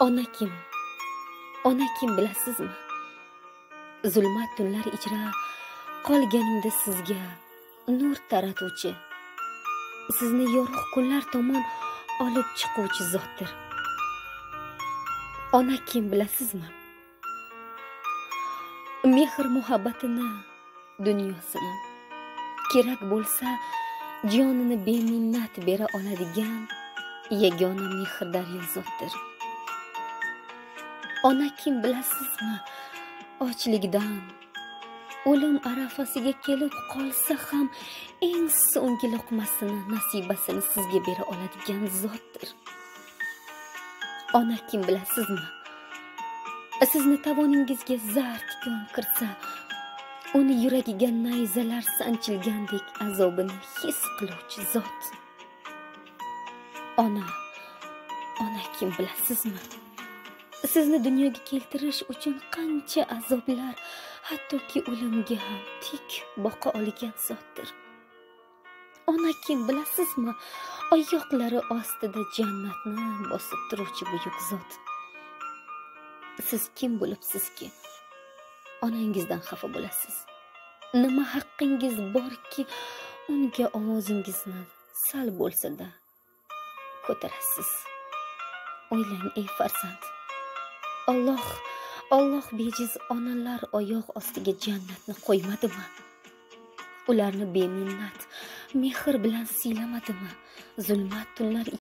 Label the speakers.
Speaker 1: ona kim ona kim bilasizmi? Zulmat tunlar ichra qolganingda sizga nur taratuvchi sizni yorug' kunlar tomon olib chiquvchi zotdir. Ona kim bilasizmi? Mehr muhabbatini dunyosini kerak bo'lsa jonini beminnat bera oladigan yagona mehr daryo zotdir. Ona kim bilasizmi? Ochlikdan. O'lim arafasiga kelib qolsa ham eng so'nggi luqmasini nasibasini sizga bera oladigan zotdir. Ona kim bilasizmi? Sizni tovoningizga zar tikon kirsa uni yuragiga nayzalar sanchilgandek azobini his qiluvchi zot. Ona ona kim bilasizmi? Sizni dunyoga keltirish uchun qancha azoblar hattoki o'limga ham tik boqa olgan zotdir. Ona kim bilasizmi? Oyoqlari ostida jannatni bosib turuvchi buyuk zot. Siz kim bo'libsizki? Onangizdan xafa bo'lasiz. Nima haqqingiz borki unga ovozingizni sal bo'lsada ko'tarasiz. O'ylang ey farzand. Olloh olloh bejiz onalar oyoq ostiga jannatni qo'ymadimi? Ularni beminnat mehr bilan siylamadimi? Zulmat tunlar